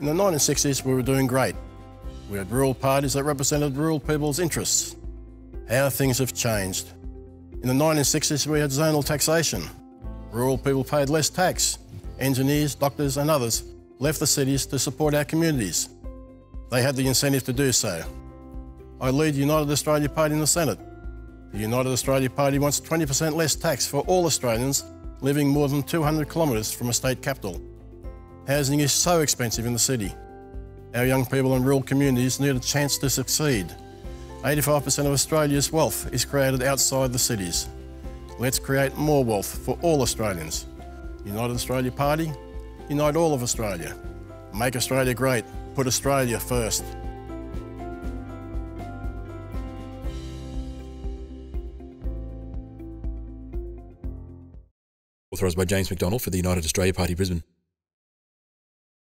In the 1960s, we were doing great. We had rural parties that represented rural people's interests. How things have changed. In the 1960s, we had zonal taxation. Rural people paid less tax. Engineers, doctors, and others left the cities to support our communities. They had the incentive to do so. I lead the United Australia Party in the Senate. The United Australia Party wants 20% less tax for all Australians living more than 200 kilometres from a state capital. Housing is so expensive in the city. Our young people in rural communities need a chance to succeed. 85% of Australia's wealth is created outside the cities. Let's create more wealth for all Australians. United Australia Party, unite all of Australia. Make Australia great. Put Australia first. Authorised by James McDonald for the United Australia Party Brisbane.